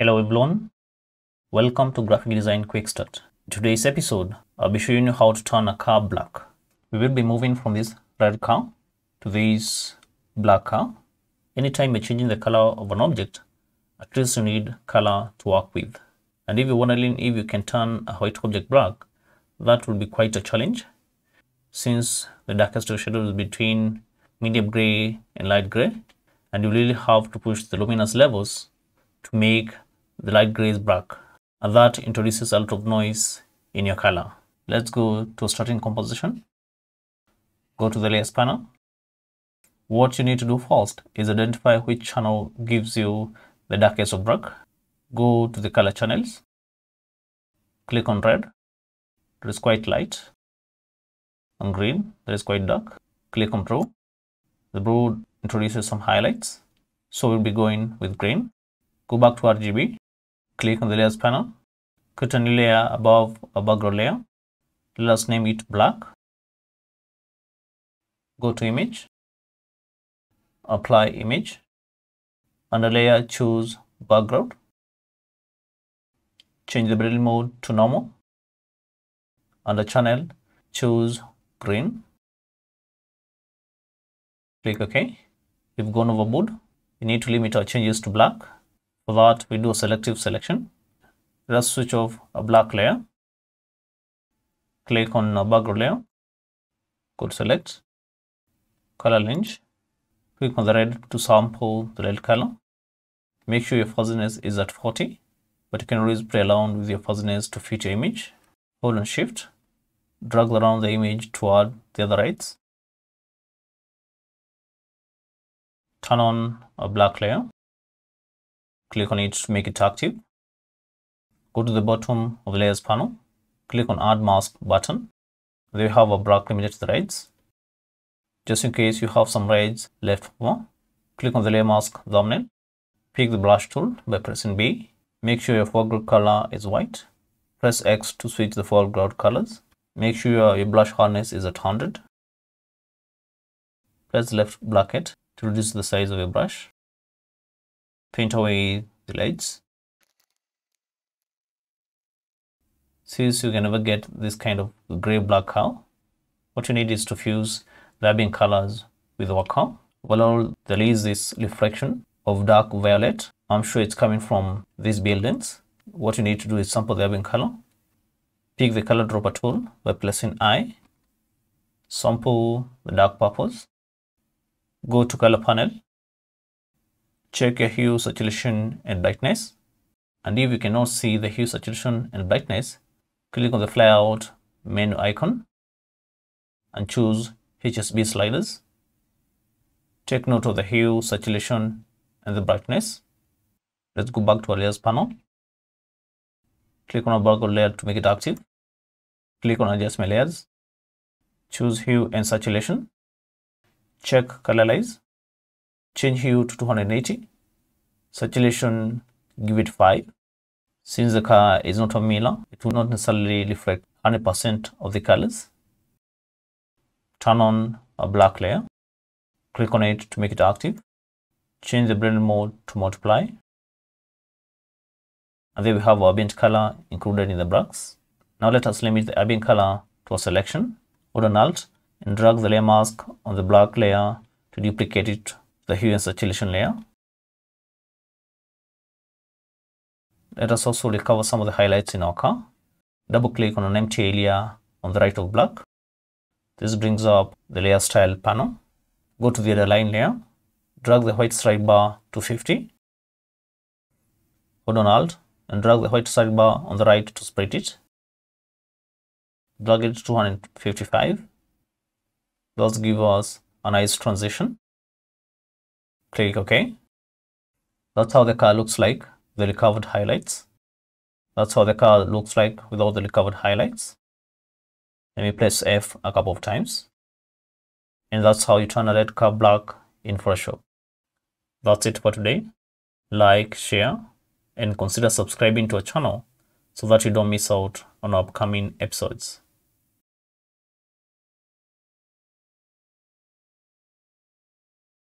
Hello everyone, welcome to Graphic Design Quick Start. Today's episode, I'll be showing you how to turn a car black. We will be moving from this red car to this black car. Anytime you're changing the color of an object, at least you need color to work with. And if you're wondering if you can turn a white object black, that will be quite a challenge since the darkest of shadows is between medium gray and light gray and you really have to push the luminance levels to make the light gray is black and that introduces a lot of noise in your color. Let's go to starting composition. Go to the layers panel. What you need to do first is identify which channel gives you the darkest of black. Go to the color channels. Click on red. It is quite light. On green, that is quite dark. Click on blue. The blue introduces some highlights. So we'll be going with green. Go back to RGB. Click on the layers panel. Create a new layer above a background layer. Let us name it black. Go to image. Apply image. Under layer, choose background. Change the blending mode to normal. Under channel, choose green. Click OK. We've gone overboard. We need to limit our changes to black. For that, we do a selective selection. just switch off a black layer. Click on a background layer. To select. Color range. Click on the red to sample the red color. Make sure your fuzziness is at 40, but you can always play around with your fuzziness to fit your image. Hold on shift. Drag around the image toward the other rights. Turn on a black layer. Click on it to make it active. Go to the bottom of the layers panel. Click on add mask button. There you have a black limited reds. Just in case you have some reds left over, click on the layer mask thumbnail. Pick the brush tool by pressing B. Make sure your foreground color is white. Press X to switch the foreground colors. Make sure your brush hardness is at 100. Press left bracket to reduce the size of your brush. Paint away the lights. Since you can never get this kind of gray black color, what you need is to fuse the colors with color. Well, there is this reflection of dark violet. I'm sure it's coming from these buildings. What you need to do is sample the ambient color. Pick the color dropper tool by pressing I. Sample the dark purples. Go to color panel. Check your hue, saturation and brightness. And if you cannot see the hue, saturation and brightness, click on the flyout menu icon and choose HSB sliders. Take note of the hue, saturation and the brightness. Let's go back to our layers panel. Click on a background layer to make it active. Click on adjustment layers. Choose hue and saturation. Check colorize. Change hue to 280. Saturation, give it 5. Since the car is not a mirror, it will not necessarily reflect 100% of the colors. Turn on a black layer. Click on it to make it active. Change the blend mode to multiply. And there we have our ambient color included in the blacks. Now let us limit the ambient color to a selection. Hold on Alt and drag the layer mask on the black layer to duplicate it the hue and saturation layer. Let us also recover some of the highlights in our car. Double click on an empty area on the right of black. This brings up the layer style panel. Go to the line layer. Drag the white strike bar to 50. Hold on Alt and drag the white strike bar on the right to split it. Drag it to 255. Those give us a nice transition. Click OK. That's how the car looks like, the recovered highlights. That's how the car looks like without the recovered highlights. Let me press F a couple of times. And that's how you turn a red car black in Photoshop. That's it for today. Like, share, and consider subscribing to our channel so that you don't miss out on upcoming episodes.